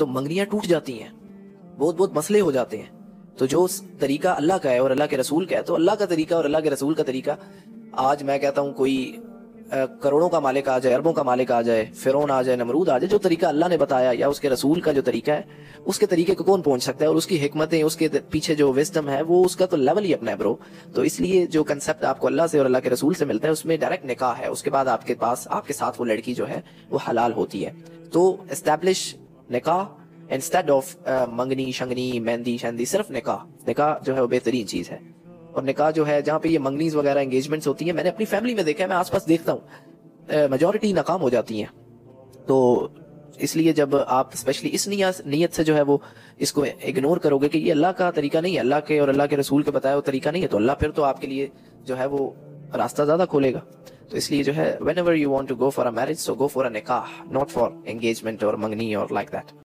तो मंगनियाँ टूट जाती हैं। बहुत बहुत मसले हो जाते हैं। तो जो तरीका अल्लाह का है और अल्लाह के रसूल का है तो अल्लाह का तरीका और अल्लाह के रसूल का तरीका, आज मैं कहता हूँ कोई करोड़ों का मालिक आ जाए, अरबों का मालिक आ जाए फिर आ जाए, नमरूद आ जाए, जो तरीका अल्लाह ने बताया या उसके रसूल का जो तरीका है, उसके तरीके को कौन पहुँच सकता है और उसकी हिकमतें, उसके पीछे जो विस्टम है, वो उसका तो लेवल ही अपना है ब्रो तो इसलिए जो कंसेप्ट आपको अल्लाह से और अल्लाह के रसूल से मिलता है, उसमें डायरेक्ट निकाह है, उसके बाद आपके पास, आपके साथ वो लड़की जो है, वो हलाल होती है। तो एस्टेब्लिश निकाह इंस्टेड ऑफ़ मंगनी शंगनी मेहंदी शहदी सिर्फ़ निकाह निकाह जो है वो बेहतरीन चीज़ है और निकाह जो है जहाँ पे ये मंगनीज वगैरह एंगेजमेंट्स होती हैं मैंने अपनी फैमिली में देखा है मैं आसपास देखता हूँ मेजोरिटी नाकाम हो जाती हैं तो इसलिए जब आप स्पेशली इस नीयत से जो है वो इसको इग्नोर करोगे कि ये अल्लाह का तरीका नहीं है अल्लाह के और अल्लाह के रसूल के बताया वो तरीका नहीं है तो अल्लाह फिर तो आपके लिए जो है वो रास्ता ज़्यादा खोलेगा तो इसलिए जो है whenever you want to go for a marriage so go for a nikah not for engagement और मंगनी और लाइक दैट